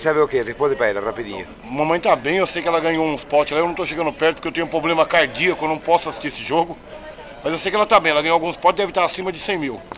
saber o que? Responde pra ela rapidinho. Mamãe tá bem, eu sei que ela ganhou uns potes lá, eu não tô chegando perto porque eu tenho um problema cardíaco, eu não posso assistir esse jogo. Mas eu sei que ela tá bem, ela ganhou alguns potes, deve estar acima de 100 mil.